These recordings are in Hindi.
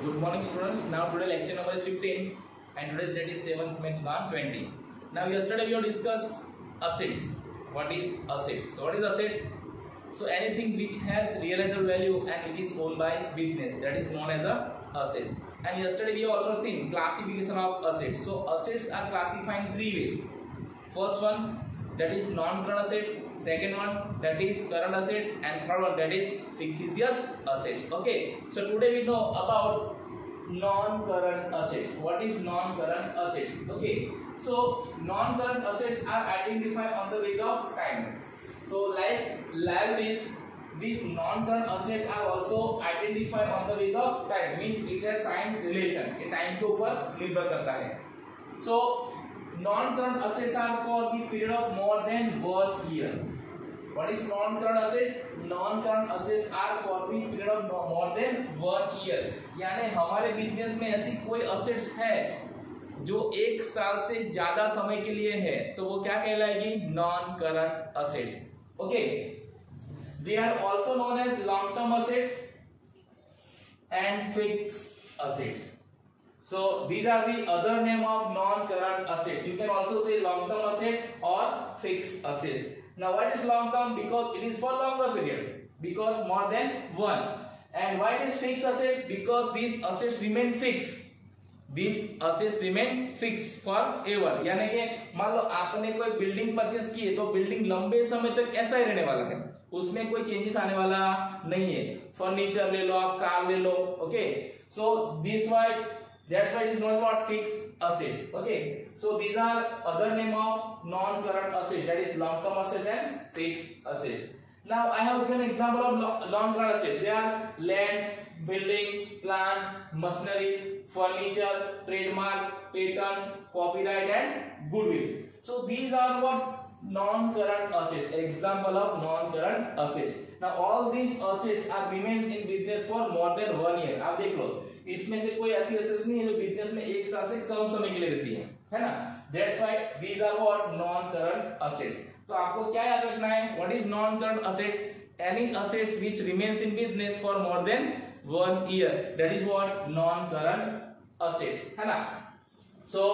Good morning students. Now today lecture number is 15 and today's date is 7th May 2020. Now yesterday we have discussed assets. What is assets? So what is assets? So anything which has realizable value and which is owned by business that is known as a assets. And yesterday we have also seen classification of assets. So assets are classified in three ways. First one that is non-current assets second one that is current assets and third one that is fictitious assets okay so today we know about non-current assets what is non-current assets okay so non-current assets are identified on the basis of time so like liabilities these non-current assets are also identified on the basis of time means it has signed relation ये time के ऊपर निर्भर करता है so non current assets are for the period of more than one year what is non current assets non current assets are for the period of more than one year यानी हमारे बिज़नेस में ऐसी कोई असेट्स है जो एक साल से ज़्यादा समय के लिए है तो वो क्या कहलाएगी? Non current assets okay they are also known as long term assets and fix assets So these are the other name of non-current assets. You can also say long-term assets or fixed assets. Now what is long-term? Because it is for longer period. Because more than one. And why it is fixed assets? Because these assets remain fixed. These assets remain fixed for ever. यानी कि मान लो आपने कोई बिल्डिंग परचेस की है तो बिल्डिंग लंबे समय तक ऐसा ही रहने वाला है उसमें कोई चेंजेस आने वाला नहीं है फर्नीचर ले लो आप कार ले लो okay so this why That's why it is known as what fixed assets. Okay. So these are other name of non-current assets. That is long-term assets and fixed assets. Now I have given example of long-current assets. They are land, building, plant, machinery, furniture, trademark, patent, copyright, and goodwill. So these are what non-current assets. Example of non-current assets. Now, all these assets are remains in business for more than one year. आप देख लो, इसमें से कोई ऐसी एसेट्स नहीं है जो बिज़नेस में एक साल से कम समय के लिए रहती है है ना? That's why these are what non current assets तो आपको क्या याद रखना है? What is non current assets any assets which remains in business for more than one year that is what non current assets है ना? So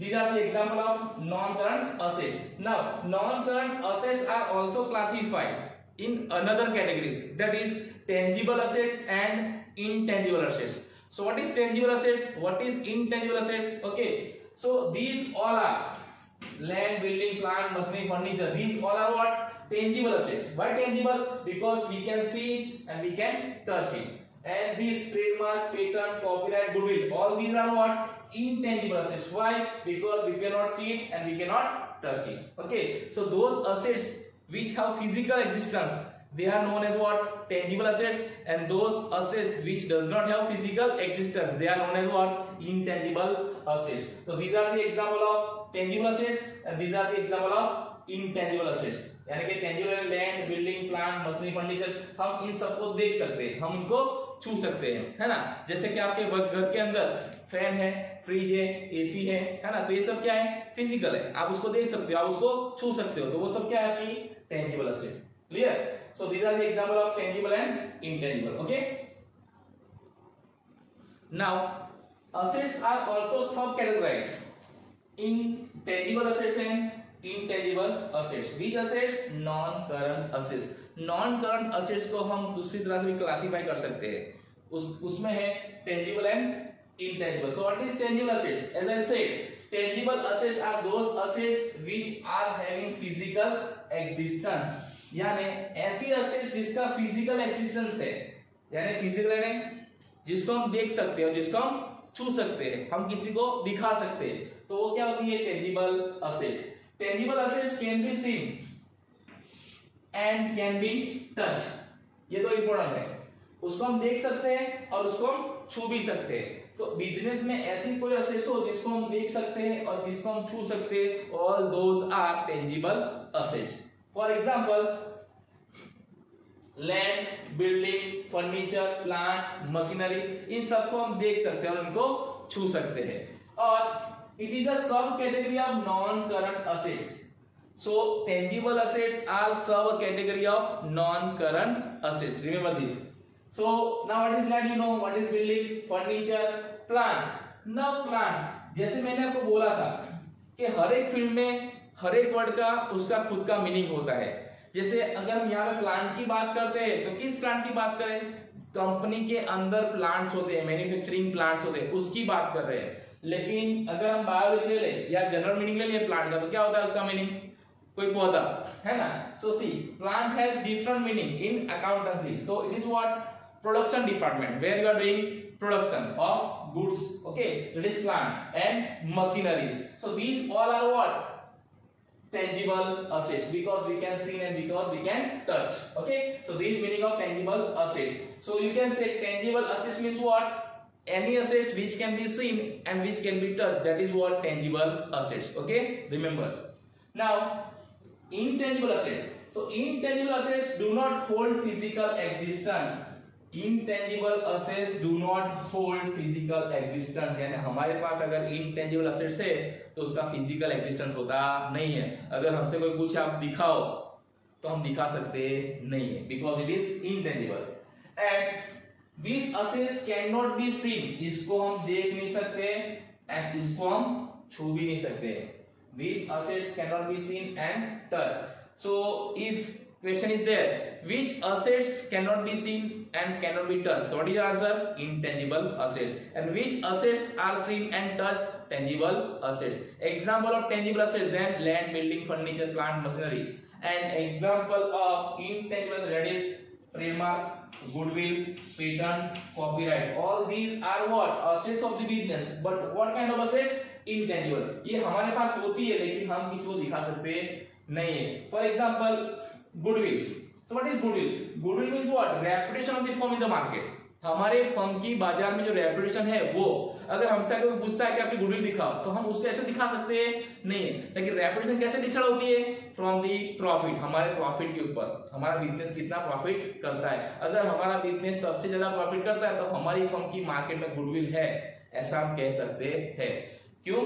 these are the example of non current assets. Now non current assets are also classified. In another categories that is tangible assets and intangible assets. So what is tangible assets? What is intangible assets? Okay so these all are land building plant machinery furniture. These all are what? Tangible assets. Why tangible? Because we can see it and we can touch it. And these trademark patent copyright goodwill all these are what? Intangible assets. Why? Because we cannot see it and we cannot touch it. Okay so those assets which have physical existence they are known as what tangible assets and those assets which does not have physical existence they are known as what intangible assets so these are the example of tangible assets and these are the example of intangible assets यानी कि tangible land building plant machinery furniture हम इन सबको देख सकते हैं हम इनको छू सकते हैं है ना जैसे कि आपके घर के अंदर फ़ैन है फ्रिज है एसी है है ना तो ये सब क्या है फ़िज़िकल है आप उसको देख सकते हो आप उसको छू सकते हो तो वो सब क्या है आपकी tangible asset clear So these are the example of tangible and intangible. Okay. Now assets are also subcategorized in tangible assets and intangible assets. Which assets? Non-current assets. Non-current assets को हम दूसरी तरह से भी क्लासीफाई कर सकते हैं उस उसमें है tangible and intangible. So what is tangible assets? As I said, tangible assets are those assets which are having physical existence. यानी ऐसी असेट्स जिसका फ़िज़िकल एक्सिस्टेंस है। यानी फ़िज़िकल यानी जिसको हम देख सकते हैं जिसको हम छू सकते हैं। हम किसी को दिखा सकते हैं। तो वो क्या होती है? Tangible assets tangible assets can be seen and can be touch ये दो इंपॉर्टेंट है। उसको हम देख सकते हैं और उसको हम छू भी सकते हैं। तो बिज़नेस में ऐसी कोई असेट्स हो जिसको हम देख सकते हैं और जिसको हम छू सकते हैं। All those are tangible assets for example land building furniture plant machinery इन सबको हम देख सकते हैं और उनको छू सकते हैं। और इट इज़ अब category of non current assets so tangible assets are sub category of non current assets remember this so ना what is land you know what is building furniture plant न प्लांट जैसे मैंने आपको बोला था कि हर एक फ़ील्ड में हर एक वर्ड का, उसका खुद का मीनिंग होता है। जैसे अगर हम यहाँ पे प्लांट की बात करते हैं तो किस प्लांट की बात करें? कंपनी के अंदर प्लांट्स होते हैं मैन्युफैक्चरिंग प्लांट्स होते हैं, उसकी बात कर रहे हैं। लेकिन अगर हम बायोलॉजी ले लें, या जनरल मीनिंग ले लें प्लांट का तो क्या होता है उसका मीनिंग कोई पौधा, है ना? So see plant has different meaning in accountancy so it is what where you are doing production of goods, okay? That is plant and machineries. So these all are what? Tangible assets. Because we can see and because we can touch. Okay? So this meaning of tangible assets. So you can say tangible assets means what? Any assets which can be seen and which can be touched. That is what tangible assets. Okay? Remember. Now intangible assets. So intangible assets do not hold physical existence intangible assets do not hold physical existence यानी हमारे पास अगर इनटेंजिबल असेट्स है तो उसका फ़िज़िकल एग्जिस्टेंस होता नहीं है। अगर हमसे कोई पूछे, आप दिखाओ तो हम दिखा सकते नहीं है। Because it is intangible and this assets can not be seen इसको हम देख नहीं सकते एंड इसको हम छू भी नहीं सकते। This assets can not be seen and touch so if question is there which assets cannot be seen and cannot be touched so what is your answer intangible assets and which assets are seen and touched tangible assets example of tangible assets then land building furniture plant machinery and example of intangible assets that is trademark goodwill patent copyright all these are what assets of the business but what kind of assets intangible ये हमारे पास होती है लेकिन हम किसी को दिखा सकते नहीं है for example goodwill so what is goodwill goodwill means what reputation of the firm in the market हमारे फर्म की बाज़ार में जो रेपुटेशन है, वो, अगर हमसे कोई पूछता है कि आपकी गुडविल दिखाओ तो हम उसको ऐसे दिखा सकते हैं? नहीं, लेकिन रेपुटेशन कैसे डिसाइड होती है? फ्रॉम दी प्रॉफिट हमारे प्रॉफिट के ऊपर। हमारा बिज़नेस कितना प्रॉफिट करता है? अगर हमारा बिज़नेस सबसे ज़्यादा प्रॉफिट करता है तो हमारी फर्म की मार्केट में गुडविल है, ऐसा हम कह सकते हैं। क्यों?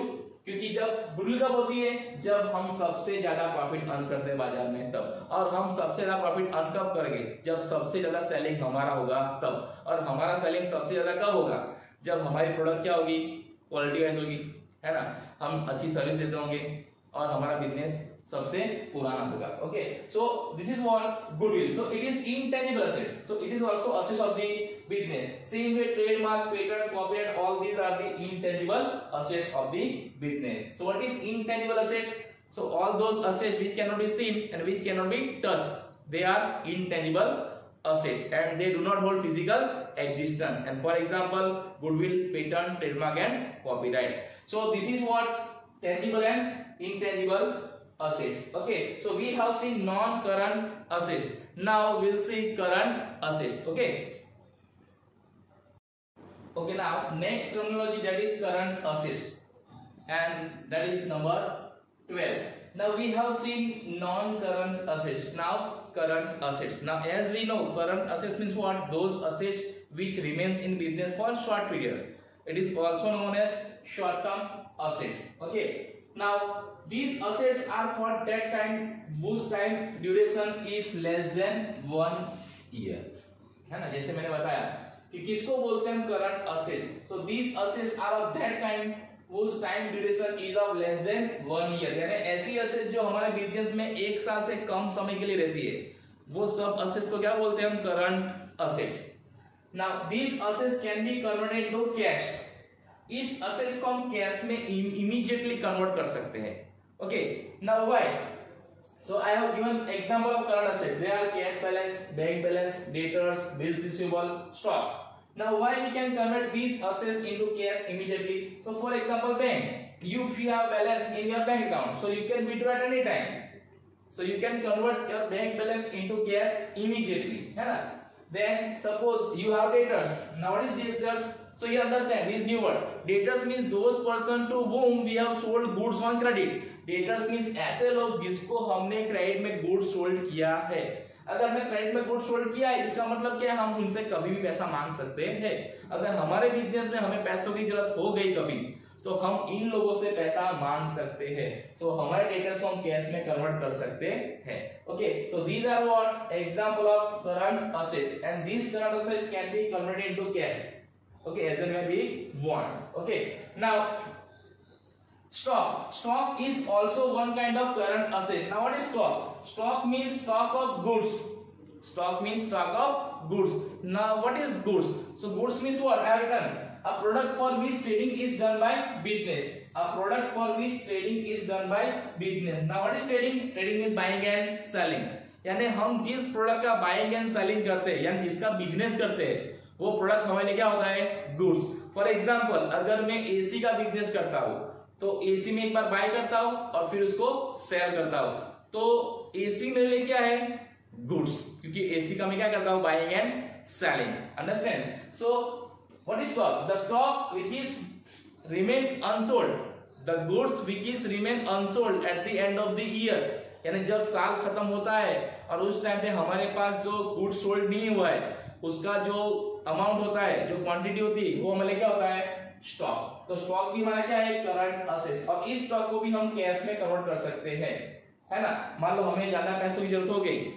क्योंकि जब गुडविल कब होती है? जब हम सबसे ज़्यादा प्रॉफिट अर्न करते हैं बाज़ार में, तब। और हम सबसे ज़्यादा प्रॉफिट अर्न कब करेंगे? जब सबसे ज़्यादा सेलिंग हमारा होगा, तब। और हमारा सेलिंग सबसे ज़्यादा कब होगा? जब हमारी प्रोडक्ट क्या होगी? क्वालिटी वाइज होगी, है ना? हम अच्छी सर्विस देते होंगे और हमारा बिज़नेस सबसे पुराना होगा okay so this is what goodwill so it is intangible assets so it is also assets of the business same way trademark patent copyright all these are the intangible assets of the business. So what is intangible assets? So all those assets which cannot be seen and which cannot be touched they are intangible assets and they do not hold physical existence. And for example goodwill patent trademark and copyright. So this is what tangible and intangible assets. Okay so we have seen non current assets. Now we'll see current assets. Okay okay now next terminology that is current assets and that is number 12 now we have seen non current assets now current assets now as we know current assets means what those assets which remains in business for short period it is also known as short term assets okay now these assets are for that time whose time duration is less than one year है ना जैसे मैंने बताया कि किसको बोलते हैं करंट असेट्स तो these assets are of that kind whose time duration is of less than one year यानी ऐसी असेट्स जो हमारे बिज़नेस में एक साल से कम समय के लिए रहती है, वो सब असेट्स को क्या बोलते हैं हम? Current assets now these assets can be converted to cash इस असेट्स को हम कैश में इमीडिएटली कन्वर्ट कर सकते हैं। Okay now why So I have given example of current asset. They are cash balance, bank balance, debtors, bills receivable, stock. Now why we can convert these assets into cash immediately? So for example, bank. You have balance in your bank account, so you can withdraw at any time. So you can convert your bank balance into cash immediately. ना? Then suppose you have debtors. Now what is debtors? So you understand this new word. Debtors means those person to whom we have sold goods on credit. Debtors means ऐसे लोग जिसको हमने क्रेडिट में गुड्स सोल्ड किया है। अगर हमने क्रेडिट में गुड्स सोल्ड किया है इसका मतलब क्या हम उनसे कभी भी पैसा मांग सकते हैं? अगर हमारे बिज़नेस में हमें पैसों की ज़रूरत हो गई कभी तो हम इन लोगों से पैसा मांग सकते हैं। सो so, हमारे डेटर्स को हम कैश में कन्वर्ट कर सकते हैं। Okay so these are what example of current assets and these current assets can be converted into cash okay as an way we want okay now stock stock is also one kind of current asset now what is stock stock means stock of goods stock means stock of goods now what is goods so goods means what i have written a product for which trading is done by business a product for which trading is done by business now what is trading trading is buying and selling यानी हम जिस प्रोडक्ट का बाइंग एंड सेलिंग करते हैं यानी जिसका बिज़नेस करते हैं वो प्रोडक्ट हमारे लिए क्या होता है गुड्स फॉर एग्जांपल अगर मैं एसी का बिज़नेस करता हूँ तो एसी में एक बार बाय करता हूँ और फिर उसको सेल करता हूँ। तो एसी मेरे लिए क्या है? गुड्स क्योंकि एसी का मैं क्या करता हूँ? Buying and selling understand so What is stock? The stock which is remain unsold. The goods which is remain unsold at the end of the year. यानी जब साल खत्म होता है और उस टाइम पे हमारे पास जो गुड सोल्ड नहीं हुआ है, उसका जो अमाउंट होता है, जो क्वांटिटी होती है, वो हमारे क्या होता है? स्टॉक तो स्टॉक भी हमारा क्या है? करंट असेट और इस स्टॉक को भी हम कैश में कन्वर्ट कर सकते हैं। है ना? मान लो हमें ज़्यादा पैसों की ज़रूरत हो गई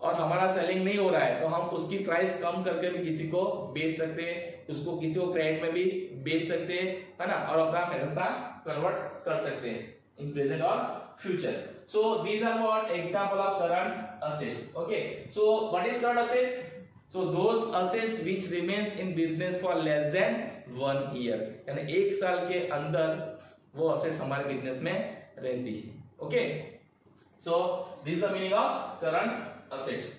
और हमारा सेलिंग नहीं हो रहा है तो हम उसकी प्राइस कम करके भी किसी को बेच सकते हैं। उसको किसी को क्रेडिट में भी बेच सकते हैं, है ना? और अपना पैसा कन्वर्ट कर सकते हैं इन प्रेजेंट और future so these are what example of current assets okay so what is current asset so those assets which remains in business for less than one year यानी एक साल के अंदर वो असेट्स हमारे बिज़नेस में रहती है। Okay so this meaning of current assets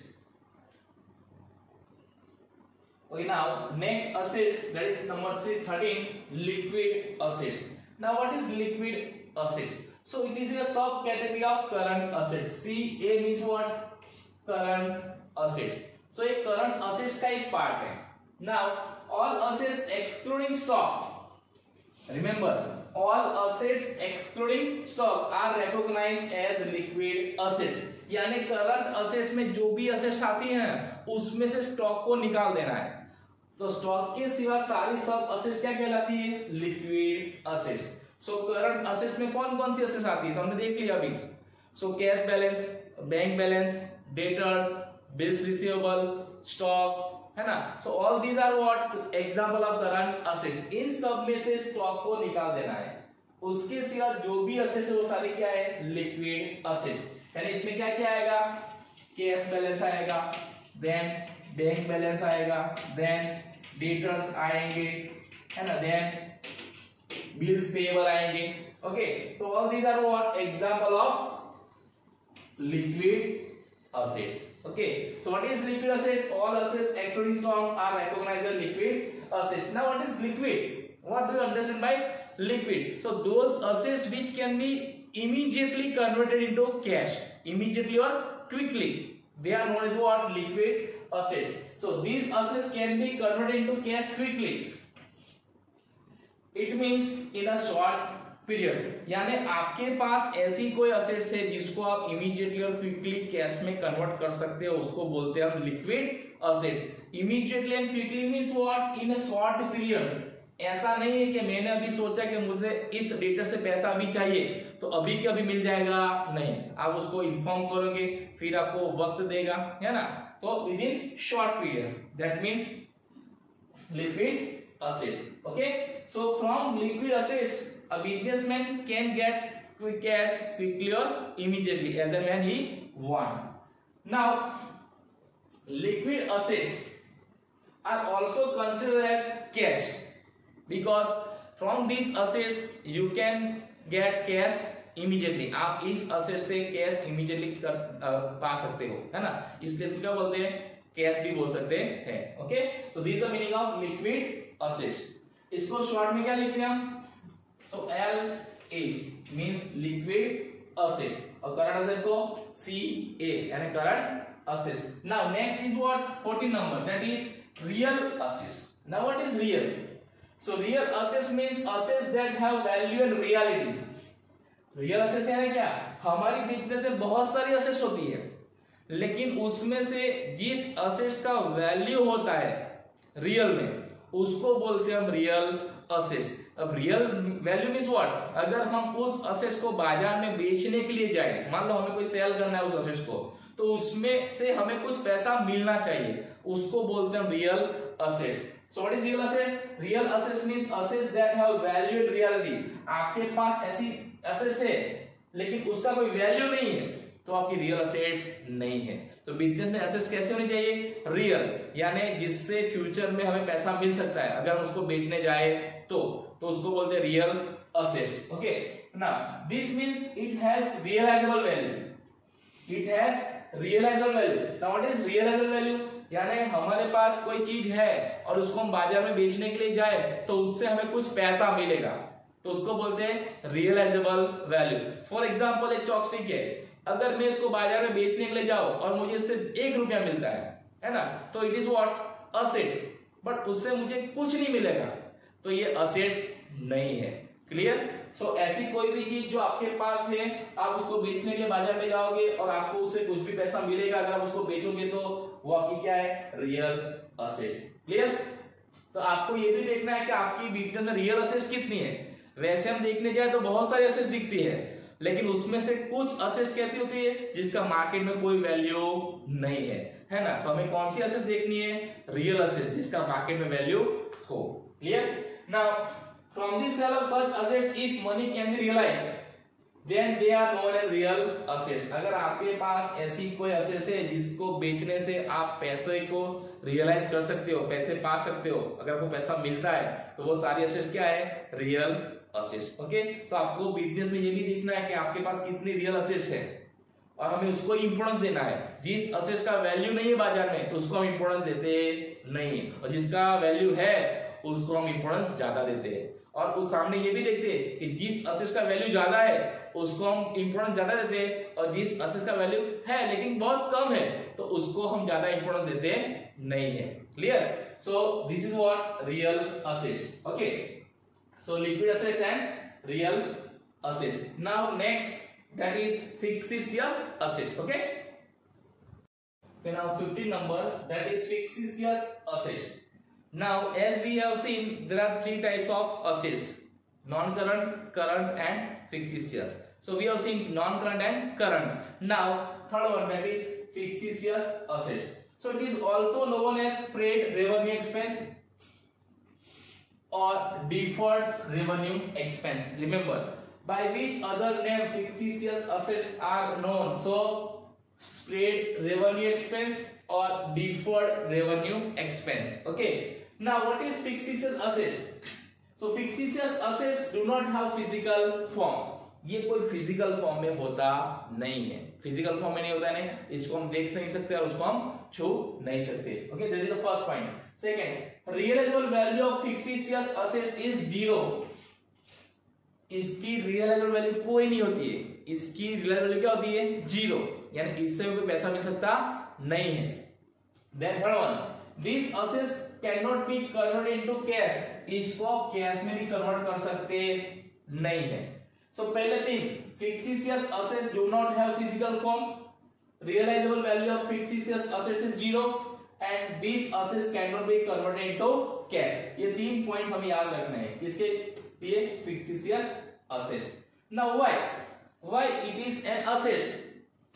okay now next assets that is number three thirteen liquid assets now what is liquid assets so it is a sub category of current assets C A means what current assets so एक करंट असेट्स का एक पार्ट है। Now all assets excluding stock. Remember all assets excluding stock are recognized as liquid assets. यानी करंट असेट्स में जो भी असेट्स आती हैं उसमें से स्टॉक को निकाल देना है। तो स्टॉक के सिवा सारी सब असेट्स क्या कहलाती है? Liquid assets so current assets में कौन कौन सी असेट्स आती है? तो हमने देख लिया अभी। So cash balance bank balance debtors bills receivable stock है ना? So all these are what example of current assets इन सब में से स्टॉक को निकाल देना है। उसके सिवा जो भी असेट्स वो सारे क्या है? लिक्विड असेट्स यानी इसमें क्या क्या आएगा? कैश बैलेंस आएगा देन बैंक बैलेंस आएगा देन डेटर्स आएँगे, है ना? देन बिल्स पेएबल आएँगे। Okay so all these are what example of liquid assets. Okay so what is liquid assets? All assets excluding stock are recognized as liquid assets. Now what is liquid? What do you understand by liquid? So those assets which can be immediately converted into cash immediately or quickly they are known as what? Liquid assets. So these assets can be converted into cash quickly. It means in a short period यानी आपके पास ऐसी कोई असेट्स है जिसको आप इमीडिएटली और क्विकली कैश में कन्वर्ट कर सकते हो, उसको बोलते हैं हम liquid asset immediately and quickly means what in short period ऐसा नहीं है कि मैंने अभी सोचा कि मुझे इस डेटर से पैसा अभी चाहिए तो अभी के अभी मिल जाएगा? नहीं. आप उसको इन्फॉर्म करोगे, फिर आपको वक्त देगा, है ना? तो within short period that means liquid assets okay so from liquid assets a businessman can get quick cash quickly or immediately as and when he want now liquid assets are also considered as cash because from these assets you can get cash immediately आप इस असेट से कैश इमीडिएटली कर आ, पा सकते हो है ना इसलिए इसको क्या बोलते हैं कैश भी बोल सकते हैं ओके तो this the meaning of liquid assets इसको शॉर्ट में क्या लिखते हैं हम so L A means liquid assets और करंट असेट को सी ए यानी current assets now next is what 14 number that is real assets now what is real So, real assets means assets that have value and reality. Real assets यानी क्या? हमारी बिज़नेस में बहुत सारी असेट्स होती है. लेकिन उसमें से जिस असेट्स का वैल्यू होता है रियल में, उसको बोलते हैं हम रियल असेट्स अब रियल वैल्यू मीन व्हाट अगर हम उस असेट्स को बाज़ार में बेचने के लिए जाए, मान लो हमें कोई सेल करना है उस असेट्स को तो उसमें से हमें कुछ पैसा मिलना चाहिए। उसको बोलते हैं real assets so what is real assets real assets means assets that have value in reality आपके पास ऐसी असेट्स है, लेकिन उसका कोई वैल्यू नहीं है तो आपकी रियल असेट्स नहीं है। तो बिज़नेस में एसेट्स कैसे होनी चाहिए? रियल यानी जिससे फ्यूचर में हमें पैसा मिल सकता है। अगर हम उसको बेचने जाए तो तो उसको बोलते हैं रियल असेट्स ओके ना this means it has realisable value it has realisable value now what is realisable value यानी हमारे पास कोई चीज़ है और उसको हम बाज़ार में बेचने के लिए जाए तो उससे हमें कुछ पैसा मिलेगा। तो उसको बोलते हैं रियलाइजेबल वैल्यू फॉर एग्ज़ाम्पल एक चॉकस्टिक है। अगर मैं इसको बाज़ार में बेचने के लिए जाऊँ और मुझे इससे एक रुपया मिलता है है ना? तो it is what assets but उससे मुझे कुछ नहीं मिलेगा। तो ये असेट्स नहीं है. क्लियर सो so, ऐसी कोई भी चीज़ जो आपके पास है आप उसको बेचने के लिए बाज़ार में जाओगे और आपको उससे कुछ भी पैसा मिलेगा अगर आप उसको बेचोगे तो वो आपकी क्या है? रियल असेट्स क्लियर तो आपको ये भी देखना है कि आपकी बिज़नेस में रियल असेट्स कितनी है. वैसे हम देखने जाए तो बहुत सारी असेट्स दिखती है लेकिन उसमें से कुछ असेट्स कैसी होती है जिसका मार्केट में कोई वैल्यू नहीं है. है ना? तो हमें कौन सी असेट देखनी है? रियल असेट जिसका मार्केट में वैल्यू हो. Clear now from this sale of such assets if money can be realised then they are known as real assets अगर आपके पास ऐसी कोई असेट्स है जिसको बेचने से आप पैसे को रियलाइज़ कर सकते हो, पैसे पा सकते हो, अगर आपको पैसा मिलता है तो वो सारी असेट्स क्या है? रियल असेट्स ओके सो आपको बिज़नेस में ये भी देखना है कि आपके पास कितनी रियल असेट्स है। और हमें उसको इंपोर्टेंस देना है। जिस असेट्स का वैल्यू नहीं है बाज़ार में तो उसको हम इंपोर्टेंस देते नहीं और जिसका वैल्यू है उसको हम इंपोर्टेंस ज़्यादा देते हैं और उस सामने ये भी देखते हैं कि जिस असेट्स का वैल्यू ज़्यादा है, उसको हम इंपोर्टेंस ज़्यादा देते हैं और जिस असेट्स का वैल्यू है लेकिन बहुत कम है तो उसको हम ज़्यादा इंपोर्टेंस देते नहीं है clear so this is what real assets okay so liquid assets and real assets. Now next that is fictitious assets. Okay. Okay. Now 15 number, that. Now as we have seen there are three types of assets: non-current, current, and fictitious. So we have seen non-current and current. Now third one that is fictitious assets. So it is also known as paid revenue expense or deferred revenue expense. Remember, by which other name fictitious assets are known. So, paid revenue expense or deferred revenue expense. Okay. Now, what is fictitious assets? So, fictitious assets do not have physical form. ये कोई फ़िज़िकल फॉर्म में होता नहीं है। फ़िज़िकल फॉर्म में नहीं होता नहीं। इसको हम देख नहीं सकते और उसको हम छू नहीं सकते। Okay that is the first point second realisable value of fictitious assets is zero इसकी रियलाइजेबल वैल्यू कोई नहीं होती है। इसकी रियलाइजेबल वैल्यू क्या होती है? ज़ीरो यानी इससे कोई पैसा मिल सकता नहीं है। Then third one this assets can not be convert into cash इसको आप कैश में भी कन्वर्ट कर सकते नहीं है। सो so, पहले तीन fictitious assets do not have physical form realisable value of fictitious assets is zero and this these assets cannot be converted into cash. ये तीन पॉइंट्स हमें याद रखने हैं। किसके? ये fictitious assets. Now why? Why it is an asset?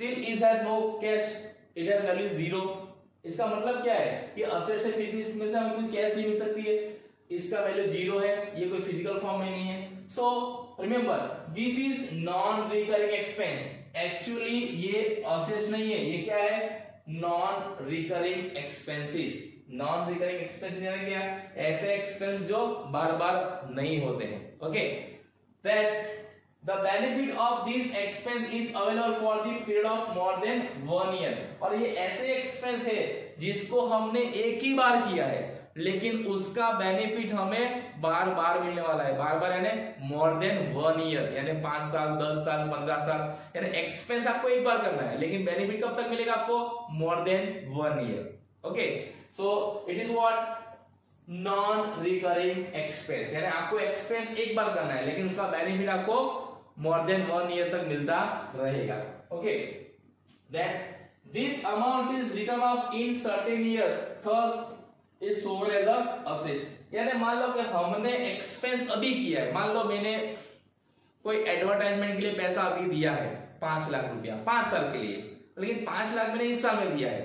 Still is has no cash. It has value zero. इसका मतलब क्या है कि असेट से फिर इसमें से हमें कैश नहीं मिल सकती है। इसका वैल्यू ज़ीरो है, ये कोई फ़िज़िकल फॉर्म में नहीं है। So remember this is non recurring expense actually ये असेट नहीं है, ये क्या है? Non recurring expenses non recurring expenses यानी क्या? ऐसे एक्सपेंस जो बार बार नहीं होते हैं। Okay that the benefit of this expense is available for the period of more than one year और ये ऐसे एक्सपेंस है जिसको हमने एक ही बार किया है, लेकिन उसका बेनिफिट हमें बार बार मिलने वाला है। बार बार यानी मोर देन वन ईयर यानी पाँच साल, दस साल, पंद्रह साल। यानी एक्सपेंस आपको एक बार करना है, लेकिन बेनिफिट कब तक मिलेगा आपको? More than one year okay so it is what non recurring expense यानी आपको एक्सपेंस एक बार करना है, लेकिन उसका बेनिफिट आपको मोर देन वन ईयर तक मिलता रहेगा। Okay then this amount is written off in certain years thus is sold as a assets यानी मान लो कि हमने एक्सपेंस अभी किया है। मान लो मैंने कोई एडवर्टाइजमेंट के लिए पैसा अभी दिया है, पाँच लाख रुपया, पाँच साल के लिए। लेकिन पाँच लाख मैंने इस साल में दिया है।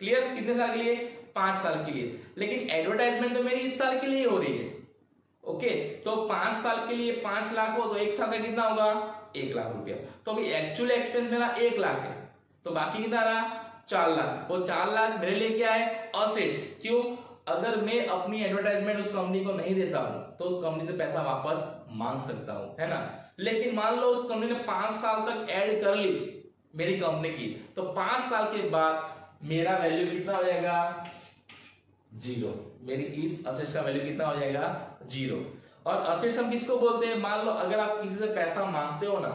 क्लियर कितने साल के लिए? पाँच साल के लिए। लेकिन एडवर्टाइजमेंट तो मेरी इस साल के लिए हो रही है। ओके तो पाँच साल के लिए पाँच लाख हो तो एक साल का कितना होगा? एक लाख रुपया। तो अभी एक्चुअल एक्सपेंस मेरा एक लाख है। तो बाकी कितना रहा? चार लाख। वो चार लाख मेरे लिए क्या है? असेट्स क्यों? अगर मैं अपनी एडवर्टाइजमेंट उस कंपनी को नहीं देता हूँ तो उस कंपनी से पैसा वापस मांग सकता हूँ, है ना? लेकिन मान लो उस कंपनी ने पाँच साल तक ऐड कर ली मेरी कंपनी की तो पाँच साल के बाद मेरा वैल्यू कितना हो जाएगा? ज़ीरो मेरी इस असेट्स का वैल्यू कितना हो जाएगा? ज़ीरो। और असेट्स हम किसको बोलते हैं? मान लो अगर आप किसी से पैसा मांगते हो ना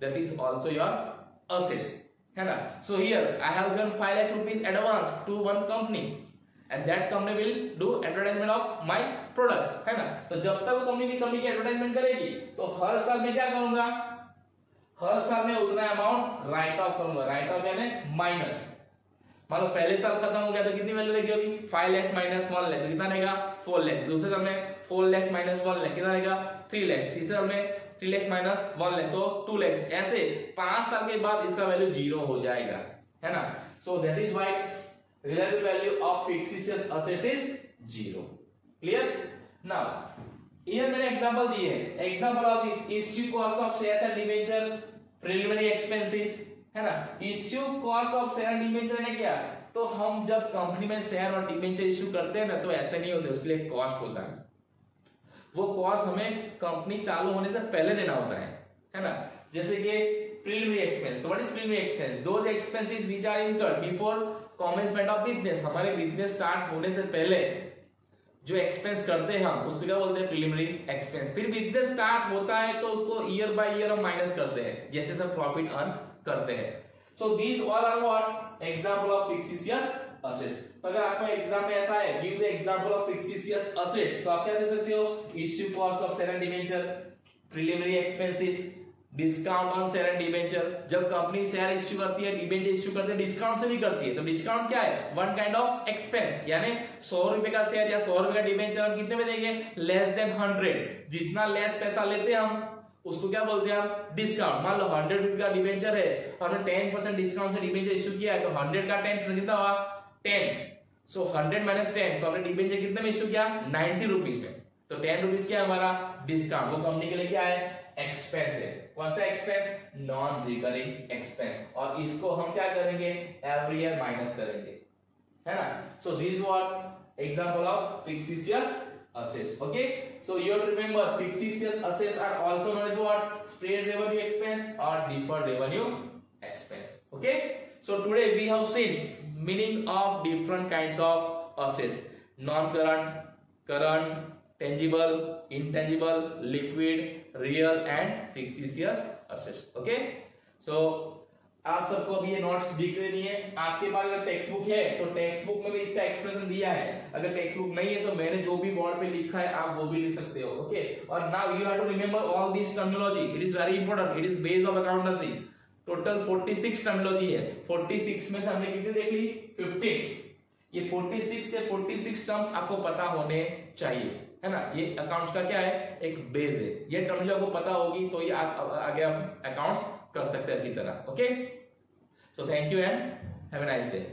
that is also your assets है ना? So here I have given 5 lakh rupees advance to one company and that company will do advertisement of my product है ना? तो जब तक वो कंपनी की कंपनी की एडवर्टाइजमेंट करेगी तो हर साल मैं क्या करूँगा? हर साल में उतना अमाउंट राइट ऑफ़ करूँगा। राइट ऑफ़ यानी माइनस मान लो पहले साल खत्म हो गया तो कितनी वैल्यू रहेगी अभी? Five lakhs minus one lakhs कितना रहेगा? फोर लैक्स दूसरे साल में four lakhs minus one lakhs कितना रहेगा थ्री लैक्स तीसरे में three lakhs minus one lakhs तो टू लैक्स ऐसे पाँच साल के बाद इसका वैल्यू ज़ीरो हो जाएगा, है ना? So that is why relative value of fictitious assets is zero clear now here मैंने एग्जांपल दिए हैं. Example of this issue cost of shares and debenture preliminary expenses है ना? Issue cost of share and debenture है क्या? तो हम जब कंपनी में शेयर और डिबेंचर इश्यू करते हैं ना तो ऐसे नहीं होते, उसके लिए कॉस्ट होता है। वो कॉस्ट हमें कंपनी चालू होने से पहले देना होता है है ना? जैसे कि preliminary expense what is preliminary expense those expenses which are incurred before commencement of business हमारे बिज़नेस स्टार्ट होने से पहले जो एक्सपेंस करते हैं हम, उसको क्या बोलते हैं? प्रीलिमिनरी एक्सपेंस फिर बिज़नेस स्टार्ट होता है तो उसको ईयर बाय ईयर हम माइनस करते हैं, जैसे सब प्रॉफिट अर्न करते हैं। So these all are what example of fictitious assets तो अगर आपका एग्ज़ाम में ऐसा है give the example of fictitious assets तो आप क्या दे सकते हो? Issue cost of and debenture preliminary expenses discount on and debenture जब कंपनी शेयर इश्यू करती है डिबेंचर इश्यू करती है डिस्काउंट से भी करती है. तो डिस्काउंट क्या है? वन काइंड ऑफ़ एक्सपेंस यानी सौ रुपए का शेयर या सौ रुपए का डिबेंचर हम कितने में देंगे? लेस देन हंड्रेड जितना लेस पैसा लेते हैं हम, उसको क्या बोलते हैं डिस्काउंट मान लो हंड्रेड रुपए का डिबेंचर है हमने टेन परसेंट डिस्काउंट से डिबेंचर इश्यू किया है तो हंड्रेड का टेन परसेंट कितना हुआ? Ten so hundred minus ten तो हमने डिबेंचर कितने में इश्यू किया? नाइनटी रुपीज़ में. तो टेन रुपीज़ क्या हमारा? डिस्काउंट वो कंपनी के लिए क्या है? एक्सपेंस है. कौन सा एक्सपेंस नॉन रिकरिंग एक्सपेंस और इसको हम क्या करेंगे? एवरी ईयर माइनस करेंगे. है ना? So this what example of fictitious assets. Okay? So, you have to remember fictitious assets are also known as what? straight revenue expense or deferred revenue expense. Okay? So, today we have meaning of different kinds of assets non current current tangible, intangible, liquid, real and fictitious assets okay? So, आप सबको अभी ये नोट्स दिख रहे नहीं है। आपके पास अगर टेक्स्ट बुक है तो टेक्स्ट बुक में भी इसका एक्सप्रेशन दिया है। अगर टेक्स्ट बुक नहीं है तो मैंने जो भी बोर्ड पे लिखा है, आप वो भी लिख सकते हो ओके और now you have to remember all this terminology it is very important it is base of accountancy total 46 terminology है। 46 में से हमने कितनी देख ली? 15 ये 46 के 46 टर्म्स आपको पता होने चाहिए, है ना? ये अकाउंट्स का क्या है? एक बेस है। ये टर्मिनोलॉजी आपको पता होगी तो ये आगे हम अकाउंट्स कर सकते हैं अच्छी तरह okay so thank you and have a nice day.